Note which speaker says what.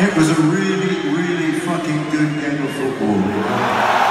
Speaker 1: It was a really, really fucking good game of football.